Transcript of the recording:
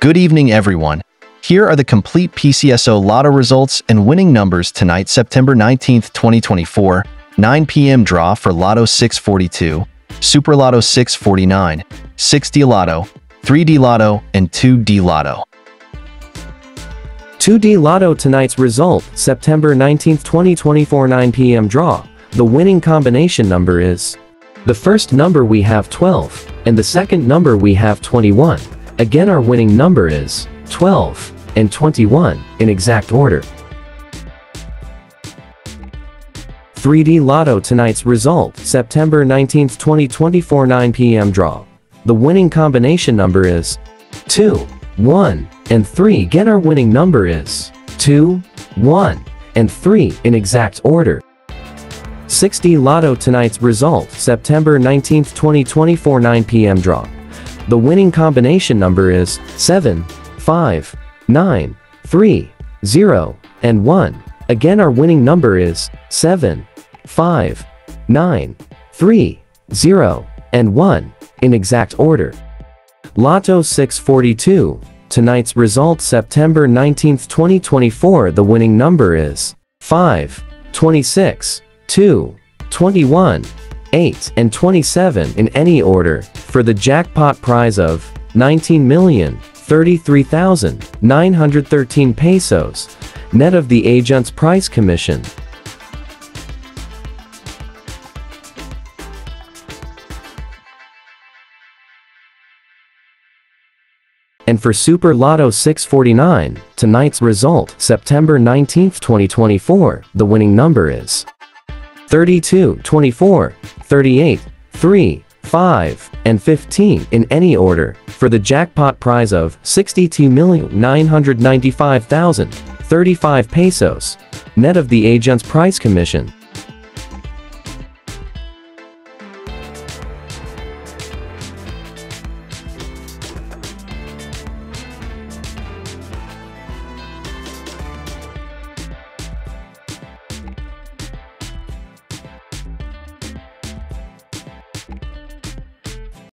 Good evening, everyone. Here are the complete PCSO Lotto results and winning numbers tonight, September 19th, 2024, 9 p.m. draw for Lotto 642, Super Lotto 649, 6D Lotto, 3D Lotto, and 2D Lotto. 2D Lotto tonight's result, September 19, 2024 9 p.m. draw. The winning combination number is the first number we have 12, and the second number we have 21. Again our winning number is 12 and 21 in exact order. 3D Lotto tonight's result, September 19, 2024 9 p.m. draw. The winning combination number is 2, 1, and 3. Again our winning number is 2, 1, and 3 in exact order. 6D Lotto tonight's result, September 19, 2024 9 p.m. draw. The winning combination number is 7, 5, 9, 3, 0, and 1. Again our winning number is 7, 5, 9, 3, 0, and 1, in exact order. Lotto 642. Tonight's result September 19, 2024 The winning number is 5, 26, 2, 21, 8, and 27 in any order, for the jackpot prize of 19,033,913 pesos, net of the agent's price commission. And for Super Lotto 649, tonight's result, September 19, 2024, the winning number is 32, 24, 38, 3, 5, and 15 in any order, for the jackpot prize of 62,995,035 pesos, net of the agent's price commission.